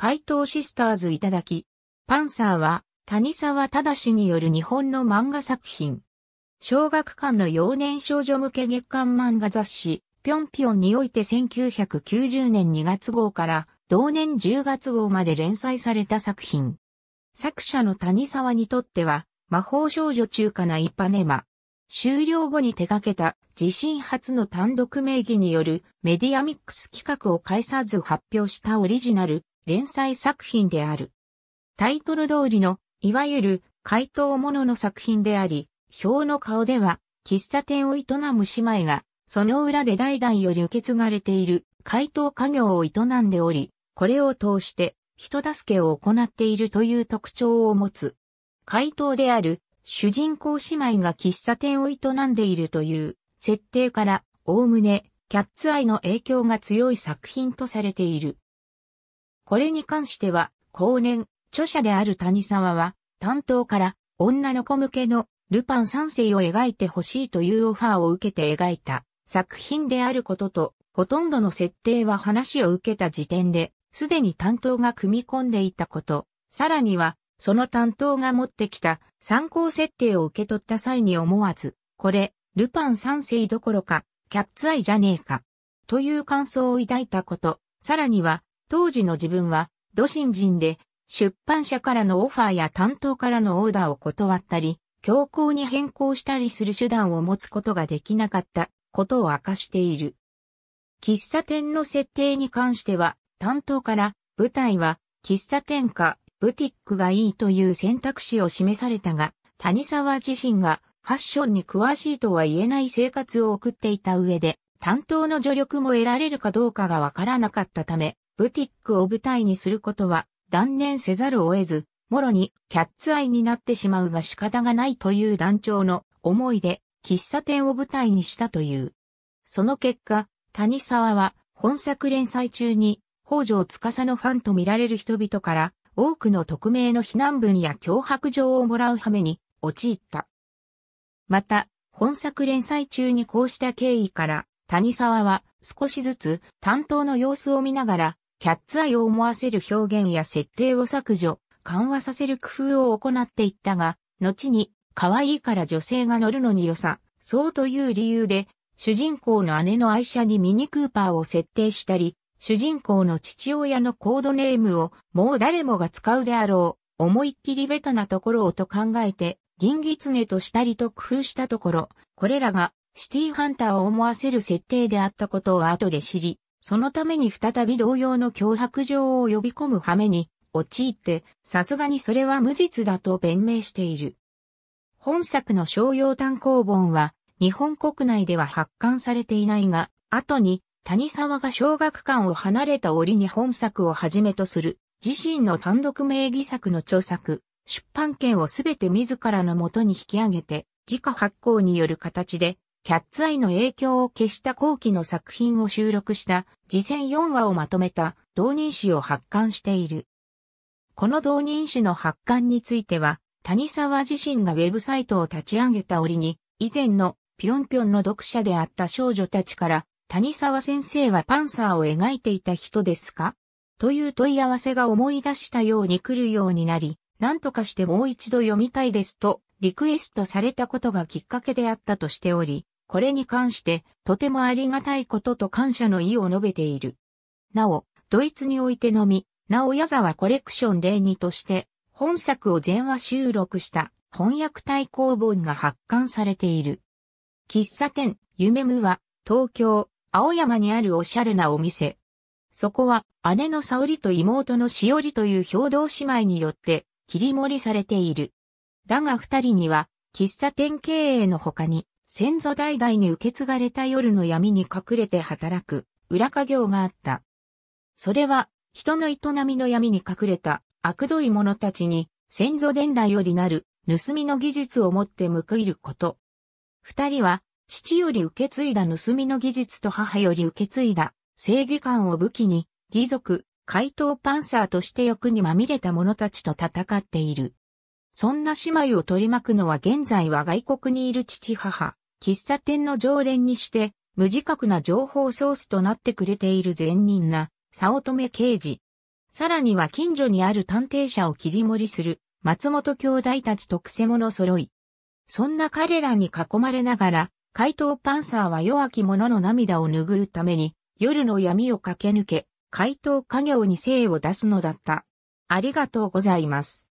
怪盗シスターズいただき。パンサーは谷沢正による日本の漫画作品。小学館の幼年少女向け月刊漫画雑誌、ぴょんぴょんにおいて1990年2月号から同年10月号まで連載された作品。作者の谷沢にとっては、魔法少女中華なイパネマ。終了後に手掛けた自身初の単独名義によるメディアミックス企画を介さず発表したオリジナル連載作品である。タイトル通りの、いわゆる怪盗ものの作品であり、表の顔では、喫茶店を営む姉妹が、その裏で代々より受け継がれている怪盗家業を営んでおり、これを通して人助けを行っているという特徴を持つ。怪盗である主人公姉妹が喫茶店を営んでいるという設定から、おおむねキャッツアイの影響が強い作品とされている。これに関しては、後年、著者である谷沢は、担当から女の子向けのルパン三世を描いてほしいというオファーを受けて描いた作品であることと、ほとんどの設定は話を受けた時点で、すでに担当が組み込んでいたこと、さらには、その担当が持ってきた参考設定を受け取った際に思わず、これ、ルパン三世どころか、キャッツアイじゃねえか、という感想を抱いたこと、さらには、当時の自分は、土新人で、出版社からのオファーや担当からのオーダーを断ったり、強行に変更したりする手段を持つことができなかったことを明かしている。喫茶店の設定に関しては、担当から舞台は喫茶店かブティックがいいという選択肢を示されたが、谷沢自身がファッションに詳しいとは言えない生活を送っていた上で、担当の助力も得られるかどうかがわからなかったため、ブティックを舞台にすることは断念せざるを得ず、もろにキャッツアイになってしまうが仕方がないという団長の思いで喫茶店を舞台にしたという。その結果、谷沢は本作連載中に北条司のファンと見られる人々から多くの匿名の非難文や脅迫状をもらう羽目に陥った。また、本作連載中にこうした経緯から、谷沢は少しずつ担当の様子を見ながらキャッツアイを思わせる表現や設定を削除、緩和させる工夫を行っていったが、後に、可愛いから女性が乗るのに良さ、そうという理由で、主人公の姉の愛車にミニクーパーを設定したり、主人公の父親のコードネームをもう誰もが使うであろう、思いっきりベタなところをと考えて、銀狐としたりと工夫したところ、これらがシティハンターを思わせる設定であったことを後で知り、そのために再び同様の脅迫状を呼び込む羽目に陥って、さすがにそれは無実だと弁明している。本作の商用単行本は日本国内では発刊されていないが、後に谷沢が小学館を離れた折に本作をはじめとする自身の単独名義作の著作、出版権をすべて自らのもとに引き上げて、自家発行による形でキャッツアイの影響を消した後期の作品を収録した次戦4話をまとめた同人誌を発刊している。この同人誌の発刊については、谷沢自身がウェブサイトを立ち上げた折に、以前のぴょんぴょんの読者であった少女たちから、谷沢先生はパンサーを描いていた人ですか？という問い合わせが思い出したように来るようになり、何とかしてもう一度読みたいですとリクエストされたことがきっかけであったとしており、これに関してとてもありがたいことと感謝の意を述べている。なお、ドイツにおいてのみ、なお矢沢コレクション例2として、本作を全話収録した翻訳対抗本が発刊されている。喫茶店、夢むは、東京、青山にあるおしゃれなお店。そこは、姉の沙織と妹のしおりという共同姉妹によって切り盛りされている。だが二人には、喫茶店経営の他に、先祖代々に受け継がれた夜の闇に隠れて働く裏家業があった。それは人の営みの闇に隠れた悪どい者たちに先祖伝来よりなる盗みの技術を持って報いること。二人は父より受け継いだ盗みの技術と母より受け継いだ正義感を武器に義族、怪盗パンサーとして欲にまみれた者たちと戦っている。そんな姉妹を取り巻くのは現在は外国にいる父母、喫茶店の常連にして、無自覚な情報ソースとなってくれている善人な、早乙女刑事。さらには近所にある探偵社を切り盛りする松本兄弟たちとくせ者揃い。そんな彼らに囲まれながら、怪盗パンサーは弱き者の涙を拭うために、夜の闇を駆け抜け、怪盗家業に精を出すのだった。ありがとうございます。